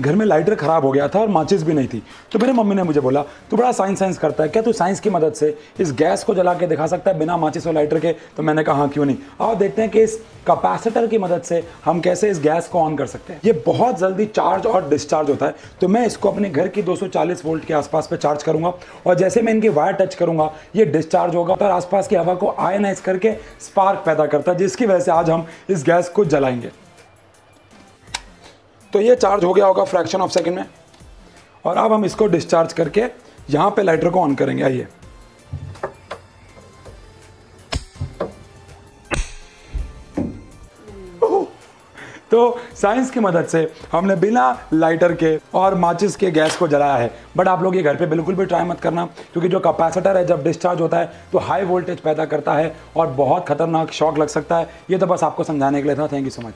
घर में लाइटर ख़राब हो गया था और माचिस भी नहीं थी। तो मेरी मम्मी ने मुझे बोला, तू बड़ा साइंस साइंस करता है, क्या तू साइंस की मदद से इस गैस को जला के दिखा सकता है बिना माचिस और लाइटर के? तो मैंने कहा हाँ क्यों नहीं? आओ देखते हैं कि इस कैपेसिटर की मदद से हम कैसे इस गैस को ऑन कर सकते हैं। ये बहुत जल्दी चार्ज और डिस्चार्ज होता है तो मैं इसको अपने घर की 240 वोल्ट के आसपास पे चार्ज करूँगा और जैसे मैं इनकी वायर टच करूँगा, ये डिस्चार्ज होगा और आसपास की हवा को आयनाइज करके स्पार्क पैदा करता है, जिसकी वजह से आज हम इस गैस को जलाएँगे। तो ये चार्ज हो गया होगा फ्रैक्शन ऑफ़ सेकेंड में। और अब हम इसको डिस्चार्ज करके यहाँ पे लाइटर को ऑन करेंगे, आइए। तो साइंस की मदद से हमने बिना लाइटर के और माचिस के गैस को जलाया है। बट आप लोग ये घर पे बिल्कुल भी ट्राई मत करना, क्योंकि जो कैपेसिटर है, जब डिस्चार्ज होता है तो हाई वोल्टेज पैदा करता है और बहुत खतरनाक शॉक लग सकता है। ये तो बस आपको समझाने के लिए था। Thank you so much